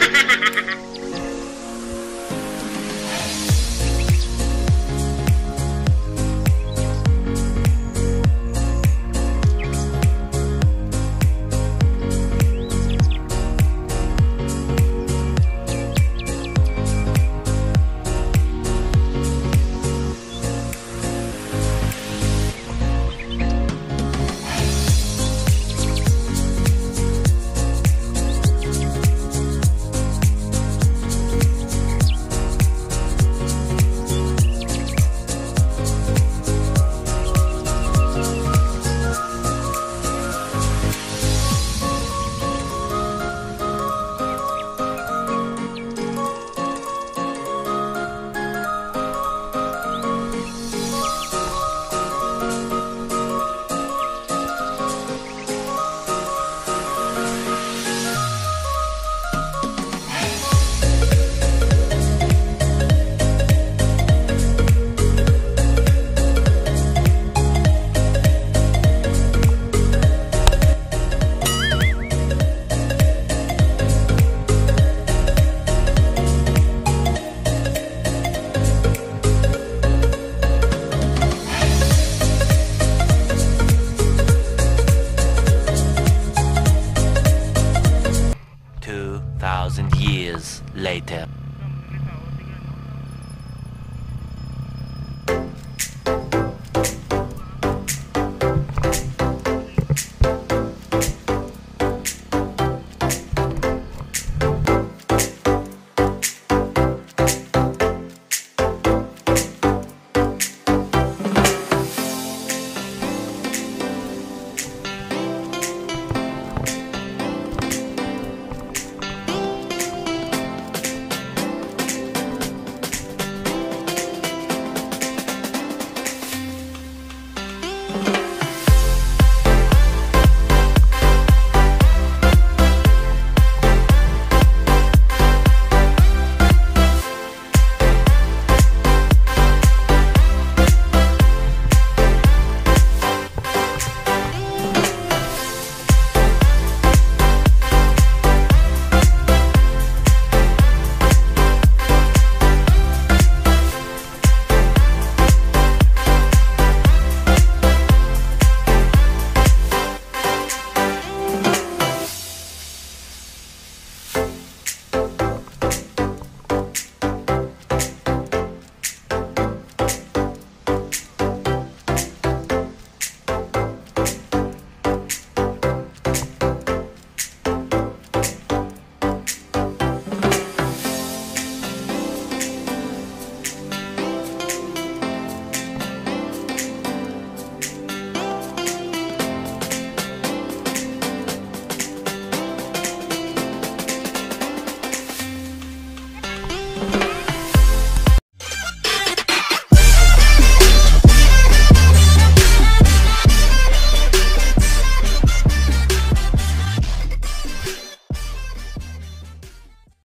Ha ha ha ha ha! later.